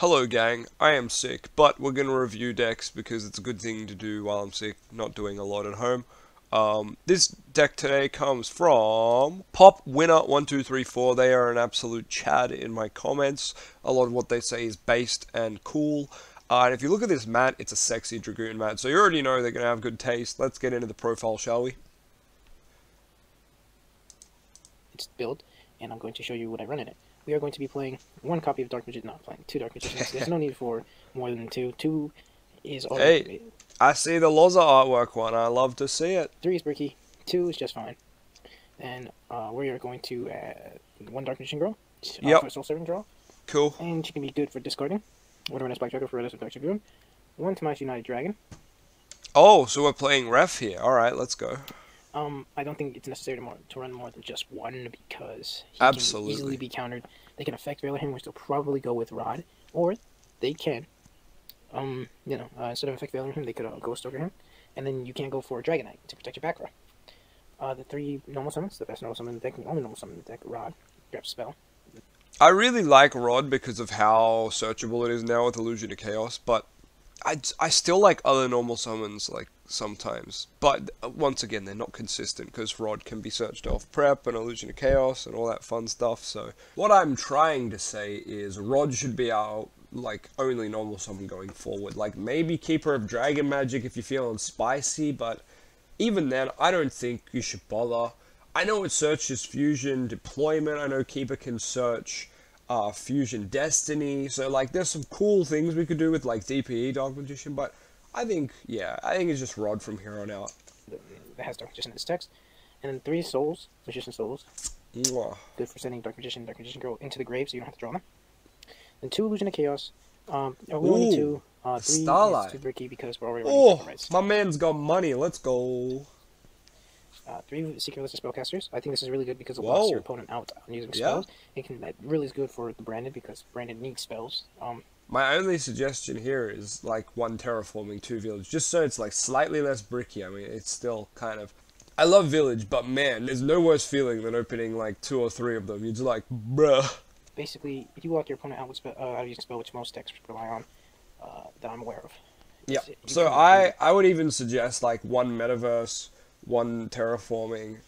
Hello gang, I am sick, but we're going to review decks because it's a good thing to do while I'm sick, not doing a lot at home. Um, this deck today comes from Pop Winner 1234. They are an absolute chad in my comments. A lot of what they say is based and cool. Uh, and if you look at this mat, it's a sexy Dragoon mat, so you already know they're going to have good taste. Let's get into the profile, shall we? It's build, and I'm going to show you what I run in it. We are going to be playing one copy of Dark Magician, not playing two Dark Magicians. There's no need for more than two. Two is all. Hey, I see the Loza artwork one. I love to see it. Three is bricky. Two is just fine. And uh, we are going to add one Dark Magician Girl. Uh, Yep. For Soul Servant draw. Cool. And she can be good for discarding. One Awareness Black Dragon for of Dark Dragoon. One Tamashi United Dragon. Oh, so we're playing ref here. Alright, let's go. Um, I don't think it's necessary to, more, to run more than just one because he Absolutely. can easily be countered. They can affect him, which they'll probably go with Rod, or they can, um, you know, uh, instead of affect him, they could uh, Ghost over him, and then you can't go for Dragon Knight to protect your back row. Uh, the three normal summons, the best normal summon in the deck, the only normal summon in the deck, Rod, grab spell. I really like Rod because of how searchable it is now with Illusion of Chaos, but I, I still like other normal summons, like, sometimes. But, uh, once again, they're not consistent, because Rod can be searched off Prep and Illusion of Chaos and all that fun stuff, so... What I'm trying to say is Rod should be our, like, only normal summon going forward. Like, maybe Keeper of Dragon Magic if you're feeling spicy, but even then, I don't think you should bother. I know it searches Fusion Deployment, I know Keeper can search uh, Fusion Destiny, so like there's some cool things we could do with like DPE Dark Magician, but I think, yeah, I think it's just Rod from here on out. that has Dark Magician in its text. And then three souls, Magician souls, Mwah. good for sending Dark Magician, Dark Magician Girl into the grave so you don't have to draw them. Then two Illusion of Chaos. Um, we only two. Uh, three Starlight. is too bricky because we're already running Oh, rights. my man's got money, let's go. Uh, three Secret List of Spellcasters. I think this is really good because it locks your opponent out on using Yeah. spells. It can that really is good for the Branded because Branded needs spells. Um, My only suggestion here is like one terraforming, two village, just so it's like slightly less bricky. I mean, it's still kind of. I love village, but man, there's no worse feeling than opening like two or three of them. You're just like, bruh. basically, if you lock your opponent out with spe- uh, out of using spell, which most decks rely on, uh, that I'm aware of. Yeah. So can- I I would even suggest like one metaverse, one terraforming,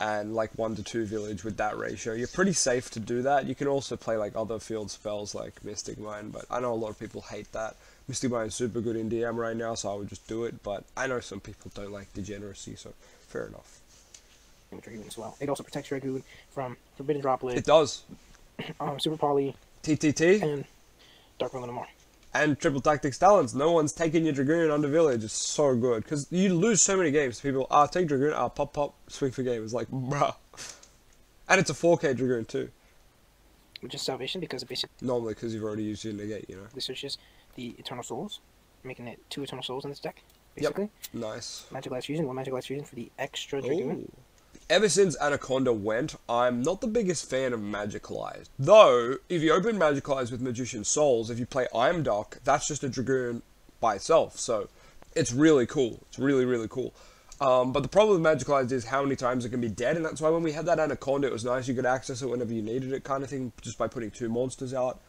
and like one to two village with that ratio. You're pretty safe to do that. You can also play like other field spells like Mystic Mine, but I know a lot of people hate that. Mystic Mine is super good in DM right now, so I would just do it. But I know some people don't like degeneracy, so fair enough. Dragoon as well. It also protects Dragoon from Forbidden Droplet, It does. um, Super Poly, TTT and Dark Moon More. And Triple Tactics Talents. No one's taking your Dragoon under Village. It's so good because you lose so many games. People, ah, take Dragoon, ah, pop, pop, swing for game. It's like, bruh. And it's a 4K Dragoon too. Which is Salvation because it basically Normally, because you've already used your negate, you know. searches the Eternal Souls, making it two Eternal Souls in this deck. Yep. Basically, Nice. Magicalized Fusion, one Magicalized Fusion for the extra Dragoon. Ooh. Ever since Anaconda went, I'm not the biggest fan of Magicalized. Though, if you open Magicalized with Magician Souls, if you play I Am Dock, that's just a Dragoon by itself. So, it's really cool. It's really, really cool. Um, but the problem with Magicalized is how many times it can be dead, and that's why when we had that Anaconda, it was nice you could access it whenever you needed it, kind of thing, just by putting two monsters out.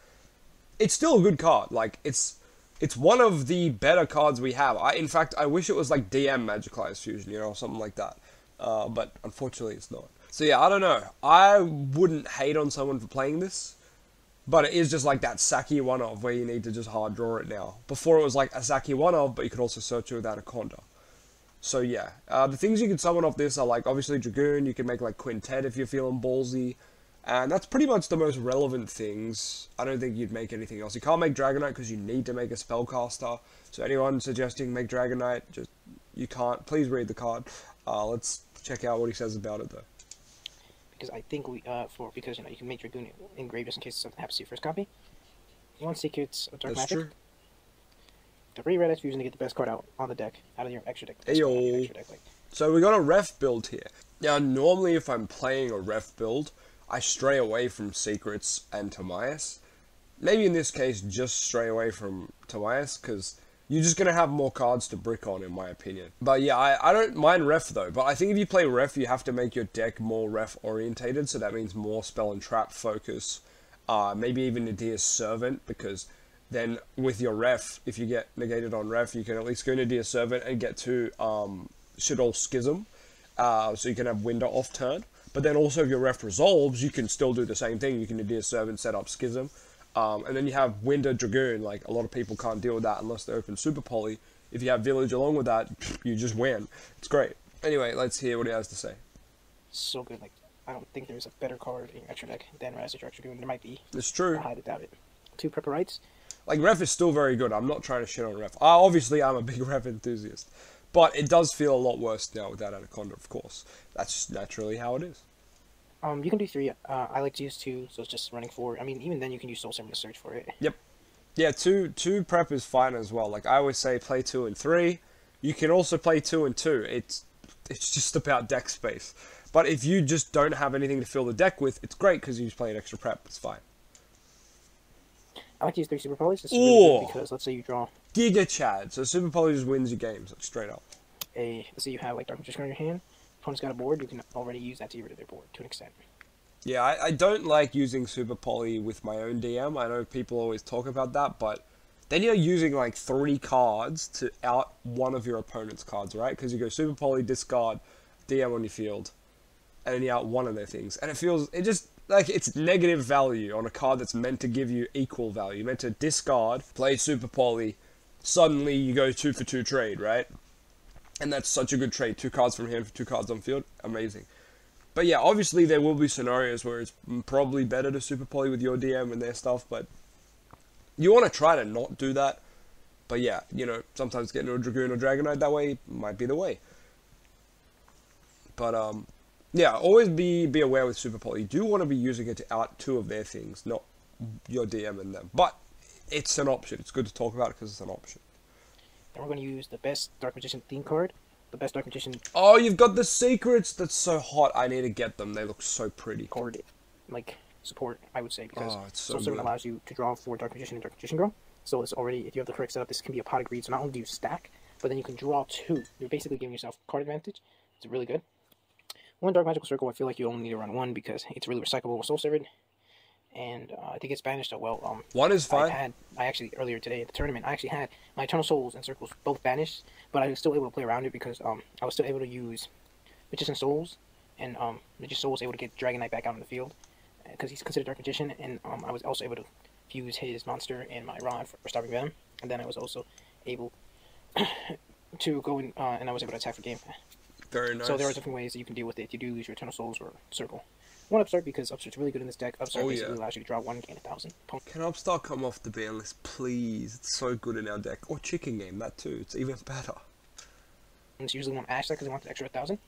It's still a good card. Like it's it's one of the better cards we have. I in fact I wish it was like DM Magicalized Fusion, you know, or something like that. Uh, but unfortunately it's not. So yeah, I don't know. I wouldn't hate on someone for playing this. But it is just like that Saki one of where you need to just hard draw it now. Before it was like a Saki one of, but you could also search it without a Conda. So yeah, uh, the things you can summon off this are like obviously Dragoon. You can make like Quintet if you're feeling ballsy, and that's pretty much the most relevant things. I don't think you'd make anything else. You can't make Dragon Knight because you need to make a spellcaster. So anyone suggesting make Dragon Knight, just you can't. Please read the card. Uh, let's check out what he says about it though. because I think we uh for because you know you can make Dragoon engraved just in case something happens to your first copy. One Secrets of Dark That's Magic. true. Three red fusion to get the best card out on the deck out of your extra deck. best card your Ayo. extra deck, like, So we got a ref build here. Now, normally if I'm playing a ref build, I stray away from Secrets and Tamias. Maybe in this case, just stray away from Tamias, because you're just going to have more cards to brick on, in my opinion. But yeah, I, I don't mind ref though, but I think if you play ref, you have to make your deck more ref orientated, so that means more spell and trap focus. Uh, maybe even Nadia's Servant, because then with your ref, if you get negated on ref, you can at least go Dear Servant and get to um, Shaddoll Schism, uh, so you can have Winda off turn. But then also if your ref resolves, you can still do the same thing. You can Dear Servant, set up Schism. Um, and then you have Winda Dragoon, like a lot of people can't deal with that unless they open Super Poly. If you have Village along with that, you just win. It's great. Anyway, let's hear what he has to say. So good. Like I don't think there's a better card in your extra deck than Razor Dragoon. There might be. It's true. I highly doubt it. Two Prepper Rights. Like ref is still very good. I'm not trying to shit on ref. Uh, obviously, I'm a big ref enthusiast, but it does feel a lot worse now without Anaconda. Of course, that's just naturally how it is. Um, you can do three. Uh, I like to use two, so it's just running four. I mean, even then, you can use Soul Servant to search for it. Yep. Yeah, two two prep is fine as well. Like I always say, play two and three. You can also play two and two. It's it's just about deck space. But if you just don't have anything to fill the deck with, it's great because you just play an extra prep. It's fine. I like to use three Super Polys. This really good because let's say you draw Giga Chad. So Super Poly just wins your games, like, straight up. a. Let's say you have like Dark Magician on your hand. Opponent's got a board. You can already use that to get rid of their board to an extent. Yeah, I, I don't like using Super Poly with my own DM. I know people always talk about that, but then you're using like three cards to out one of your opponent's cards, right? Because you go Super Poly, discard, DM on your field, and then you out one of their things. And it feels, it just, like it's negative value on a card that's meant to give you equal value. Meant to discard, play Super Poly, suddenly you go two for two trade, right? And that's such a good trade. Two cards from for two cards on field. Amazing. But yeah, obviously there will be scenarios where it's probably better to super poly with your DM and their stuff, but you want to try to not do that. But yeah, you know, sometimes getting a Dragoon or Dragon Knight that way might be the way. But um, yeah, always be be aware with super poly. You do want to be using it to out two of their things, not your DM and them. But it's an option. It's good to talk about it because it's an option. Then we're going to use the best Dark Magician theme card. The best Dark Magician Oh, you've got the secrets. That's so hot. I need to get them. They look so pretty. card, like support, I would say, because Oh, it's so Soul Servant allows you to draw for Dark Magician and Dark Magician Girl. So it's already, if you have the correct setup, this can be a pot of greed. So not only do you stack, but then you can draw two. You're basically giving yourself card advantage. It's really good. One Dark Magical Circle, I feel like you only need to run one because it's really recyclable with Soul Servant. And uh, I think it's banished so well. Um, One is I had, I actually earlier today at the tournament, I actually had my Eternal Souls and Circles both banished, but I was still able to play around it because um, I was still able to use Magician Souls, and um, Magician Souls was able to get Dragon Knight back out in the field because he's considered Dark Magician, and um, I was also able to fuse his monster and my rod for, for Starving Venom, and then I was also able to go in, uh, and I was able to attack for game. Very nice. So there are different ways that you can deal with it. If you do lose your Eternal Souls or Circle. One Upstart because Upstart's really good in this deck. Upstart Oh, basically yeah. allows you to draw one, gain a thousand. Opponent Can Upstart come off the ban list, please? It's so good in our deck. Or Chicken Game, that too. It's even better. And It's usually one Ash because they want the extra thousand.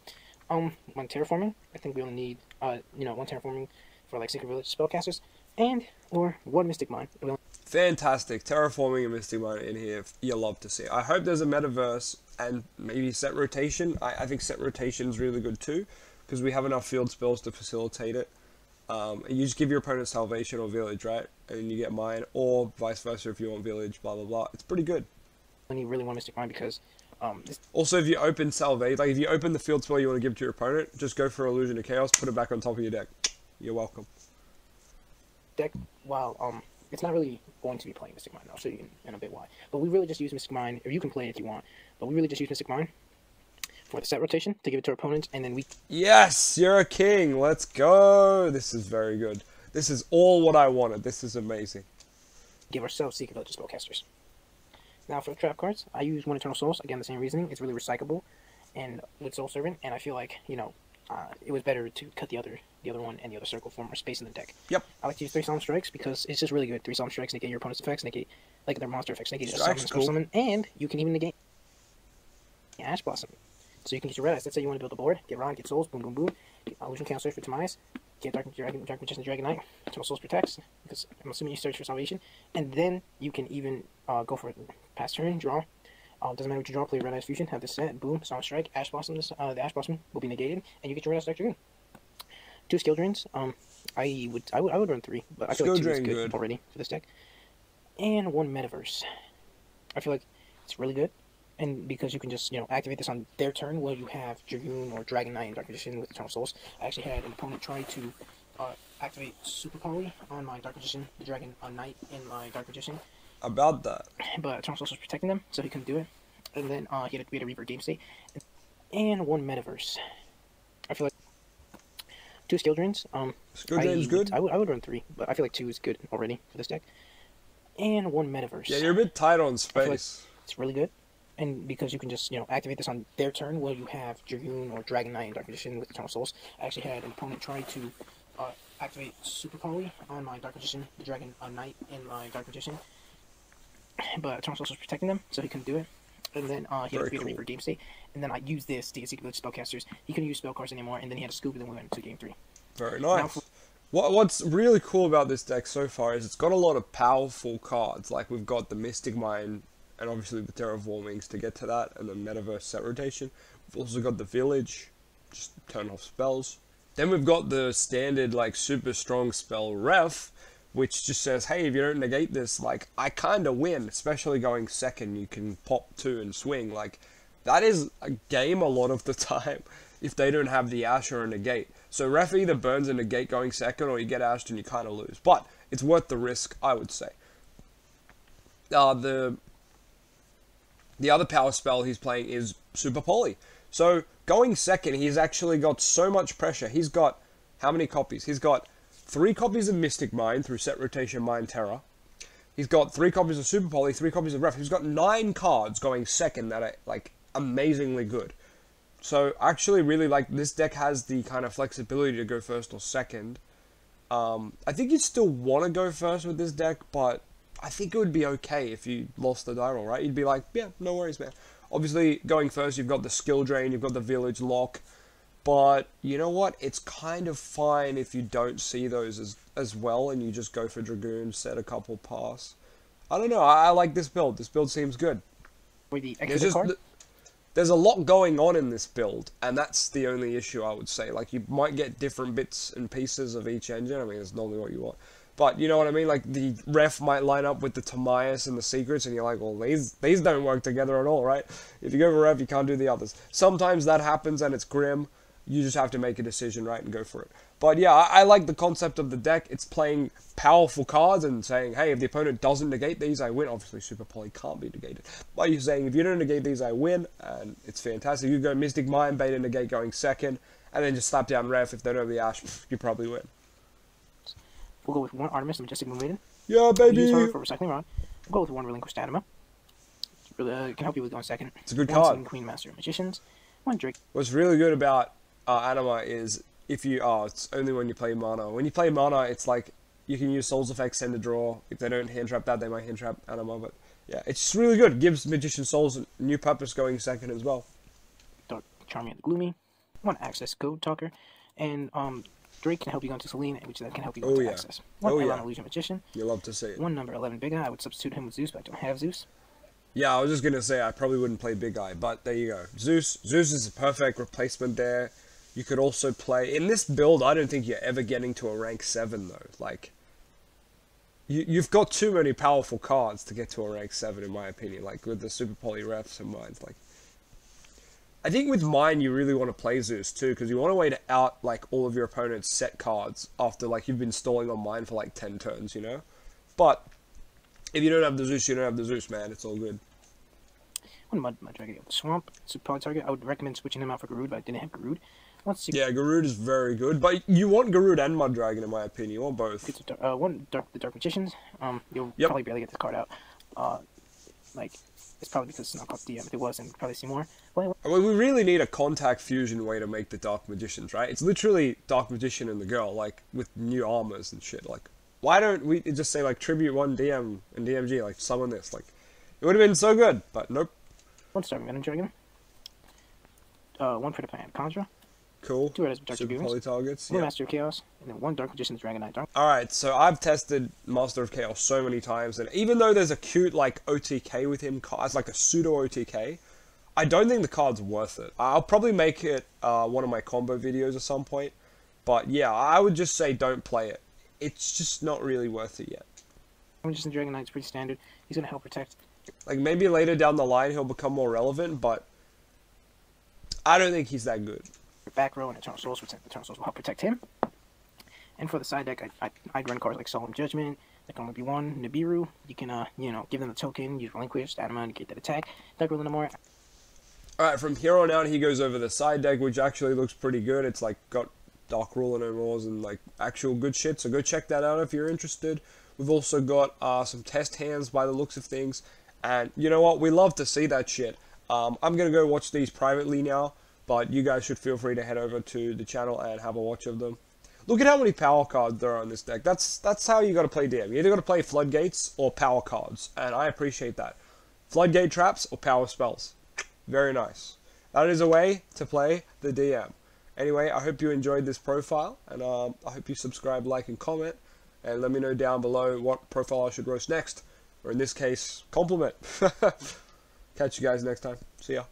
Um, one terraforming. I think we only need uh, you know, one terraforming for like Secret Village spellcasters, and or one Mystic Mine. Only Fantastic. Terraforming and Mystic Mine in here, you love to see. I hope there's a metaverse and maybe set rotation. I, I think set rotation is really good too, because we have enough field spells to facilitate it. Um, you just give your opponent Salvation or Village, right? And you get mine, or vice versa if you want Village, blah blah blah. It's pretty good. And you really one Mystic Mine because um, this Also, if you open salvation, like if you open the field spell you want to give to your opponent, just go for Illusion of Chaos, put it back on top of your deck. You're welcome. deck, while um, it's not really going to be playing Mystic Mine. I'll show you in, in a bit why. But we really just use Mystic Mine, or you can play it if you want. But we really just use Mystic Mine for the set rotation to give it to our opponents, and then we Yes, you're a king. Let's go. This is very good. This is all what I wanted. This is amazing. give ourselves Secret Village spellcasters. Now for the trap cards, I use one Eternal Souls. Again, the same reasoning. It's really recyclable, and with Soul Servant, and I feel like you know, uh, it was better to cut the other, the other one, and the other circle for more space in the deck. Yep. I like to use three Solemn Strikes because it's just really good. Three Solemn Strikes negate your opponent's effects, negate like their monster effects, negate their summon, cool. summon, and you can even negate Ash Blossom. So you can get your red eyes. Let's say you want to build a board, get Ron, get Souls, boom, boom, boom. Get Illusion Chaos Search for Demise, get Dark Dragon, Dark Magician, Dragon Knight, Eternal Souls Protects, because I'm assuming you search for Salvation, and then you can even uh, go for it. Pass turn, draw. Uh, doesn't matter what you draw, play Red Eyes Fusion, have this set, boom, Solemn Strike, Ash Blossom, this, uh, the Ash Blossom will be negated, and you get your Red Eyes Dark Dragoon. Two skill drains. Um, I would, I would, I would run three, but I feel like two is good, good. already for this deck. And one Metaverse. I feel like it's really good, and because you can just you know activate this on their turn, where you have Dragoon or Dragon Knight in Dark Magician with Eternal Souls. I actually had an opponent try to uh, activate Super Poly on my Dark Magician, the Dragon uh, Knight in my Dark Magician, about that. but Eternal Souls was protecting them, so he couldn't do it. And then uh, he had to be a Reaver game state, and one Metaverse. I feel like two skill drains. Um, Skill I drain's would- good. I would I would run three, but I feel like two is good already for this deck. And one Metaverse. Yeah, you're a bit tight on feel like- space. It's really good. And because you can just, you know, activate this on their turn while you have Dragoon or Dragon Knight in Dark Magician with Eternal Souls. I actually had an opponent try to uh, activate Super Poly on my Dark Magician, the Dragon uh, Knight, in my Dark Magician. But Eternal Souls was protecting them, so he couldn't do it. And then uh, he had to cool. Reaper game state. And then I used this to get secret glitch spellcasters. He couldn't use spell cards anymore, and then he had to scoop, and then we went into game three. Very nice. What What's really cool about this deck so far is it's got a lot of powerful cards. Like we've got the Mystic Mine, and obviously the Terraformings to get to that, and the Metaverse set rotation. We've also got the Village, just turn off spells. Then we've got the standard like super strong spell Ref, which just says, hey, if you don't negate this, like I kind of win. Especially going second, you can pop two and swing. Like that is a game a lot of the time if they don't have the ash or a negate. So ref either burns a negate going second or you get ashed and you kind of lose. But it's worth the risk, I would say. Uh, the the other power spell he's playing is Super Poly. So going second, he's actually got so much pressure. He's got how many copies? He's got three copies of Mystic Mine through set rotation Mind Terror. He's got three copies of Super Poly, three copies of Ref. He's got nine cards going second that are like amazingly good. So I actually really like this deck has the kind of flexibility to go first or second. Um, I think you'd still want to go first with this deck, but I think it would be okay if you lost the die roll, right? You'd be like, yeah, no worries, man. Obviously, going first, you've got the skill drain, you've got the village lock, but you know what? It's kind of fine if you don't see those as as well, and you just go for dragoon, set a couple pass. I don't know. I, I like this build. This build seems good. With the There's extra just card. th- there's a lot going on in this build, and that's the only issue I would say. Like you might get different bits and pieces of each engine. I mean, it's normally what you want, but you know what I mean. Like the ref might line up with the Tamias and the secrets, and you're like, well, these these don't work together at all, right? If you go for ref, you can't do the others. Sometimes that happens, and it's grim. You just have to make a decision, right, and go for it. But yeah, I, I like the concept of the deck. It's playing powerful cards and saying, hey, if the opponent doesn't negate these, I win. Obviously, Super Poly can't be negated. But you're saying, if you don't negate these, I win, and it's fantastic. You go Mystic Mine, Beta Negate going second, and then just slap down Ref. If they don't have the Ash, you probably win. We'll go with one Artemis, the Majestic Moon Maiden. Yeah, We use her baby! for recycling rod. We'll go with one Relinquished Anima. Really, uh, it can help you with going second. It's a good one card. Queen Master of Magicians. One Drake. What's really good about uh, Anima is if you oh, it's only when you play mana. When you play mana, it's like you can use Souls Effect, send a draw. If they don't hand trap that, they might hand trap Anima. But yeah, it's really good. Gives Magician Souls a new purpose going second as well. Dark Charming and the Gloomy. One Access Code Talker. And um, Drake can help you go into Selene, which then can help you go Oh, into yeah. Access. Oh, One Oh, Elon yeah. Illusion Magician. You love to see it. One number 11 Big Eye. I would substitute him with Zeus, but I don't have Zeus. Yeah, I was just gonna say I probably wouldn't play Big Eye, but there you go. Zeus, Zeus is a perfect replacement there. You could also play in this build. I don't think you're ever getting to a rank seven though. Like, you you've got too many powerful cards to get to a rank seven, in my opinion. Like with the super poly refs and mines, like. I think with mine you really want to play Zeus too, because you want a way to out like all of your opponent's set cards after like you've been stalling on mine for like ten turns, you know. But if you don't have the Zeus, you don't have the Zeus, man. It's all good. One Mud, Mud Dragon of the Swamp. Super Target. I would recommend switching him out for Garud, but I didn't have Garud. Secret Yeah, Garud is very good, but you want Garud and Mud Dragon in my opinion. You want both. Uh, one dark the dark magicians. Um, you'll Yep. probably barely get this card out. Uh, like it's probably because it's not called DM. If it was, and probably see more. Well, I mean, we really need a contact fusion way to make the Dark Magicians, right? It's literally Dark Magician and the girl, like with new armors and shit. Like, why don't we just say like tribute one DM and DMG, like summon this? Like, it would have been so good, but nope. one venom dragon. Uh, one Predator Planet Conjure. Cool. Two Red Dark Super poly targets. One Yeah. Master of Chaos, and then one Dark Magician's Dragon Knight. Dark. All right, so I've tested Master of Chaos so many times, and even though there's a cute like OTK with him, as like a pseudo OTK, I don't think the card's worth it. I'll probably make it uh, one of my combo videos at some point, but yeah, I would just say don't play it. It's just not really worth it yet. Magician's Dragon Knight's pretty standard. He's gonna help protect. Like maybe later down the line he'll become more relevant, but I don't think he's that good. Your back row and Eternal Souls. Protect Eternal Souls will help protect him. And for the side deck, I, I, I'd run cards like Solemn Judgment, There can only be one. Nibiru, you can, uh, you know, give them the token, use Relinquish, Anima, and get that attack. Dark Rule more. Alright, from here on out, he goes over the side deck, which actually looks pretty good. It's like got Dark Ruler no mores and like actual good shit, so go check that out if you're interested. We've also got uh, some test hands by the looks of things, and you know what? We love to see that shit. Um, I'm gonna go watch these privately now, but you guys should feel free to head over to the channel and have a watch of them. Look at how many power cards there are on this deck. That's that's how you got to play DM. You either got to play floodgates or power cards, and I appreciate that. Floodgate traps or power spells. Very nice. That is a way to play the DM. Anyway, I hope you enjoyed this profile, and um, I hope you subscribe, like, and comment, and let me know down below what profile I should roast next, or in this case, compliment. Catch you guys next time. See ya.